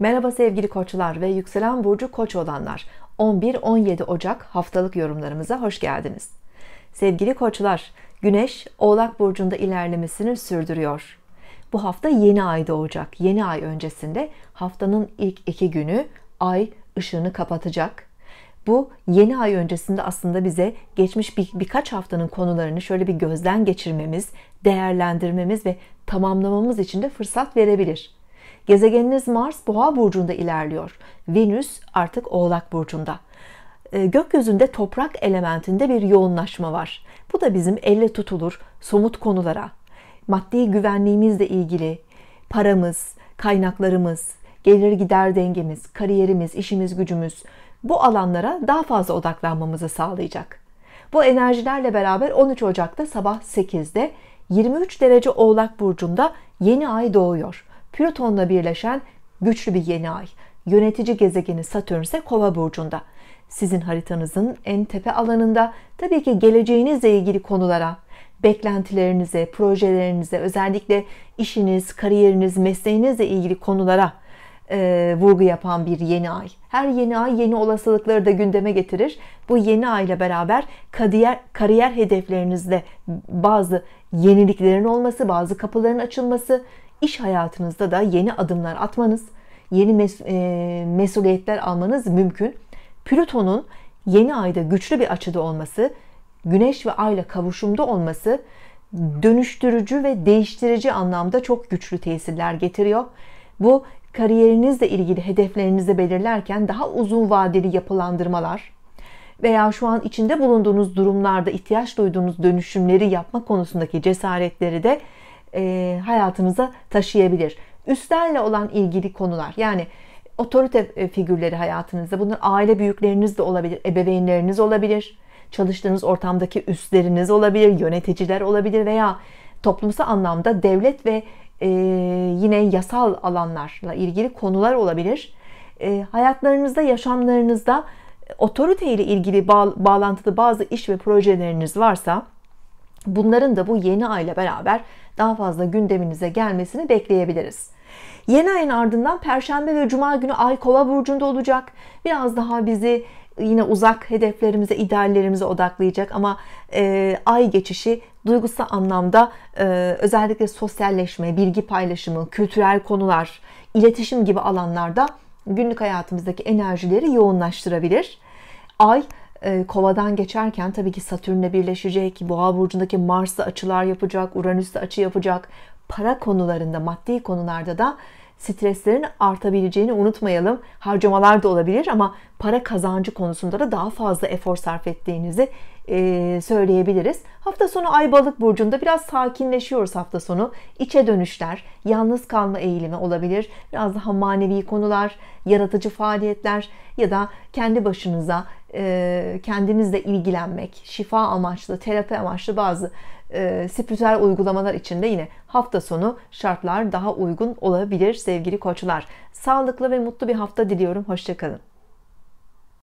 Merhaba sevgili koçlar ve yükselen burcu koç olanlar. 11-17 Ocak haftalık yorumlarımıza hoş geldiniz. Sevgili koçlar, Güneş Oğlak burcunda ilerlemesini sürdürüyor. Bu hafta yeni ay doğacak. Yeni ay öncesinde haftanın ilk iki günü ay ışığını kapatacak. Bu yeni ay öncesinde aslında bize geçmiş bir, birkaç haftanın konularını şöyle bir gözden geçirmemiz, değerlendirmemiz ve tamamlamamız için de fırsat verebilir. Gezegeniniz Mars Boğa burcunda ilerliyor. Venüs artık Oğlak burcunda. Ee, gökyüzünde toprak elementinde bir yoğunlaşma var. Bu da bizim elle tutulur somut konulara, maddi güvenliğimizle ilgili paramız, kaynaklarımız, gelir gider dengemiz, kariyerimiz, işimiz, gücümüz bu alanlara daha fazla odaklanmamızı sağlayacak. Bu enerjilerle beraber 13 Ocak'ta sabah 8'de 23 derece Oğlak burcunda yeni ay doğuyor. Plüton'la birleşen güçlü bir yeni ay. Yönetici gezegeni Satürn ise Kova burcunda. Sizin haritanızın en tepe alanında tabii ki geleceğinizle ilgili konulara, beklentilerinize, projelerinize, özellikle işiniz, kariyeriniz, mesleğinizle ilgili konulara e, vurgu yapan bir yeni ay. Her yeni ay yeni olasılıkları da gündeme getirir. Bu yeni ay ile beraber kariyer, kariyer hedeflerinizde bazı yeniliklerin olması, bazı kapıların açılması, iş hayatınızda da yeni adımlar atmanız, yeni mes e, mesuliyetler almanız mümkün. Plüton'un yeni ayda güçlü bir açıda olması, Güneş ve Ay'la kavuşumda olması dönüştürücü ve değiştirici anlamda çok güçlü tesirler getiriyor. Bu kariyerinizle ilgili hedeflerinizi belirlerken daha uzun vadeli yapılandırmalar veya şu an içinde bulunduğunuz durumlarda ihtiyaç duyduğunuz dönüşümleri yapma konusundaki cesaretleri de e, hayatınıza taşıyabilir. Üstlerle olan ilgili konular yani otorite e, figürleri hayatınızda bunlar aile büyükleriniz de olabilir, ebeveynleriniz olabilir, çalıştığınız ortamdaki üstleriniz olabilir, yöneticiler olabilir veya toplumsal anlamda devlet ve e, yine yasal alanlarla ilgili konular olabilir. E, hayatlarınızda, yaşamlarınızda otorite ile ilgili bağ, bağlantılı bazı iş ve projeleriniz varsa bunların da bu yeni ayla beraber daha fazla gündeminize gelmesini bekleyebiliriz. Yeni ayın ardından Perşembe ve Cuma günü Ay Kova burcunda olacak. Biraz daha bizi yine uzak hedeflerimize, ideallerimize odaklayacak ama e, ay geçişi duygusal anlamda e, özellikle sosyalleşme, bilgi paylaşımı, kültürel konular, iletişim gibi alanlarda günlük hayatımızdaki enerjileri yoğunlaştırabilir. Ay e, kovadan geçerken tabii ki Satürn'le birleşecek, Boğa burcundaki Mars'la açılar yapacak, Uranüs'le açı yapacak. Para konularında, maddi konularda da streslerin artabileceğini unutmayalım. Harcamalar da olabilir ama para kazancı konusunda da daha fazla efor sarf ettiğinizi e, söyleyebiliriz. Hafta sonu Ay Balık burcunda biraz sakinleşiyoruz hafta sonu. İçe dönüşler, yalnız kalma eğilimi olabilir. Biraz daha manevi konular, yaratıcı faaliyetler ya da kendi başınıza kendinizle ilgilenmek, şifa amaçlı, terapi amaçlı bazı e, spiritüel uygulamalar için de yine hafta sonu şartlar daha uygun olabilir sevgili koçlar. Sağlıklı ve mutlu bir hafta diliyorum. Hoşçakalın.